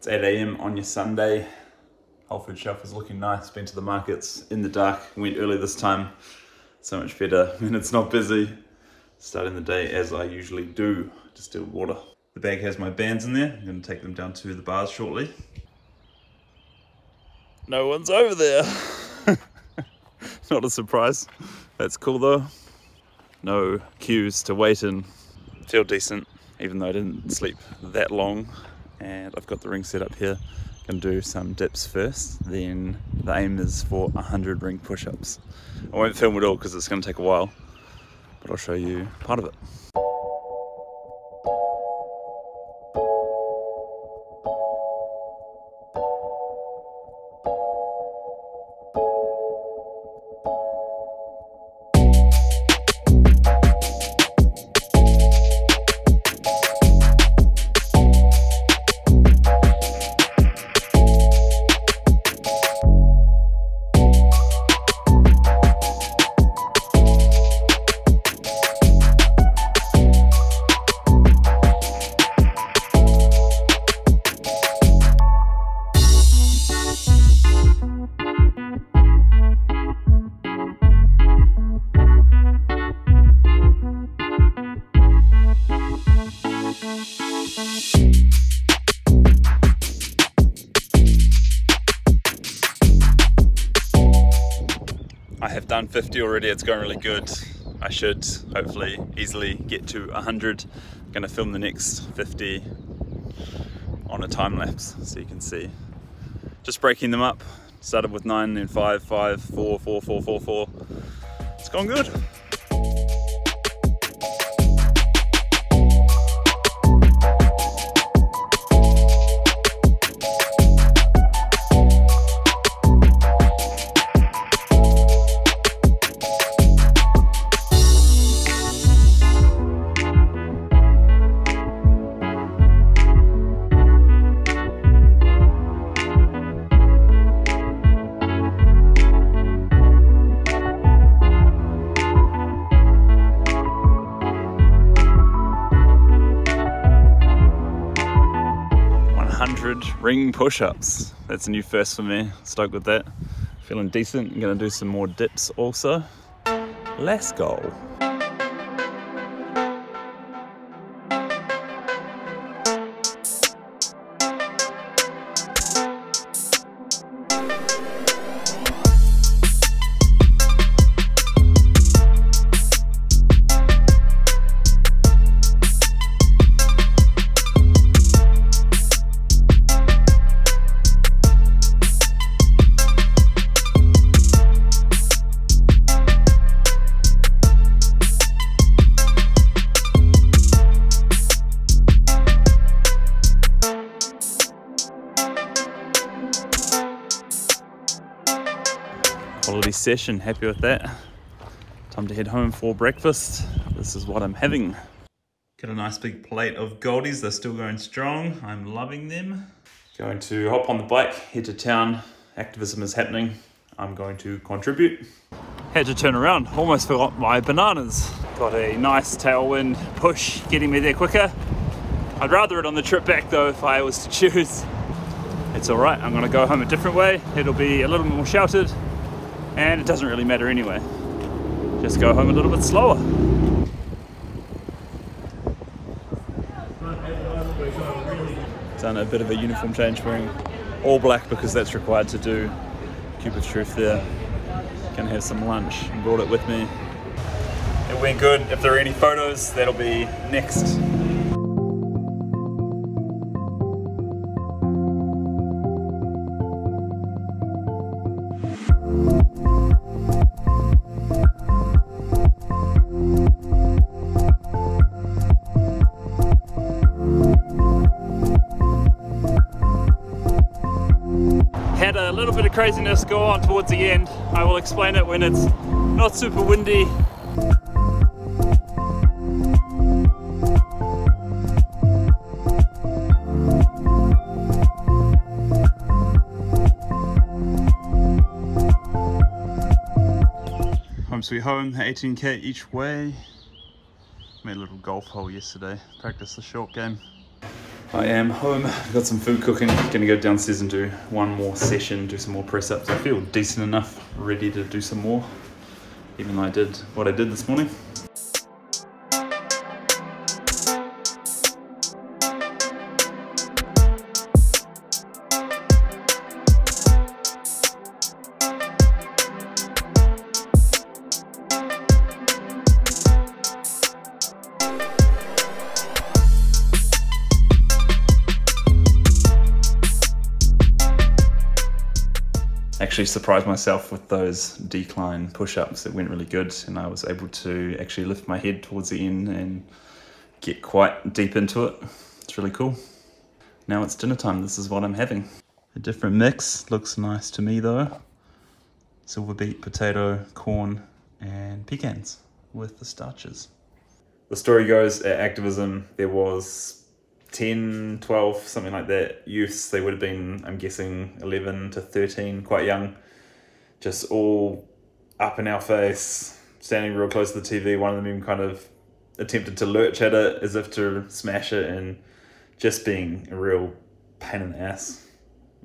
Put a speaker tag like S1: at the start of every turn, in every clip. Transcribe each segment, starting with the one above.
S1: It's 8 a.m. on your Sunday. Whole food shelf is looking nice. Been to the markets in the dark. Went early this time. So much better when it's not busy. Starting the day as I usually do. Distilled water. The bag has my bands in there. I'm going to take them down to the bars shortly. No one's over there. not a surprise. That's cool though. No queues to wait in. Feel decent, even though I didn't sleep that long. And I've got the ring set up here. Gonna do some dips first, then the aim is for 100 ring push-ups. I won't film it all because it's gonna take a while, but I'll show you part of it. Done 50 already, it's going really good. I should hopefully easily get to 100. I'm gonna film the next 50 on a time lapse so you can see. Just breaking them up. Started with nine, then five, five, four, four, four, four, four. It's gone good. 100 ring push-ups. That's a new first for me. Stoked with that. Feeling decent. I'm gonna do some more dips also. Let's go. Quality session. Happy with that. Time to head home for breakfast. This is what I'm having. Got a nice big plate of Goldies. They're still going strong. I'm loving them. Going to hop on the bike, head to town. Activism is happening. I'm going to contribute. Had to turn around. Almost forgot my bananas. Got a nice tailwind push getting me there quicker. I'd rather it on the trip back though if I was to choose. It's all right. I'm gonna go home a different way. It'll be a little more sheltered and it doesn't really matter anyway. Just go home a little bit slower. Done a bit of a uniform change wearing all black because that's required to do Cube of Truth there. Gonna have some lunch brought it with me. It went good. If there are any photos, that'll be next. Of craziness go on towards the end. I will explain it when it's not super windy. Home sweet home, 18k each way. Made a little golf hole yesterday, practiced the short game. I am home, got some food cooking, gonna go downstairs and do one more session, do some more press ups. I feel decent enough, ready to do some more, even though I did what I did this morning. Actually surprised myself with those decline push-ups that went really good and I was able to actually lift my head towards the end and get quite deep into it. It's really cool. Now it's dinner time, this is what I'm having. A different mix, looks nice to me though. Silver beet, potato, corn and pecans with the starches. The story goes at Activism there was 10, 12, something like that, youths, they would have been, I'm guessing, 11 to 13, quite young, just all up in our face, standing real close to the TV. One of them even kind of attempted to lurch at it as if to smash it and just being a real pain in the ass.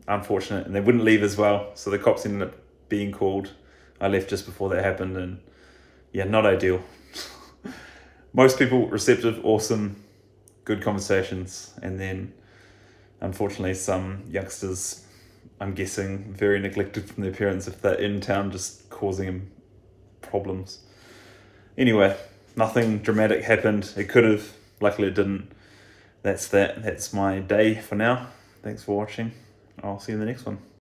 S1: Unfortunate. And they wouldn't leave as well, so the cops ended up being called. I left just before that happened, and yeah, not ideal. Most people receptive, awesome good conversations, and then unfortunately some youngsters, I'm guessing, very neglected from their parents if they're in town, just causing them problems. Anyway, nothing dramatic happened. It could have, luckily it didn't. That's that. That's my day for now. Thanks for watching. I'll see you in the next one.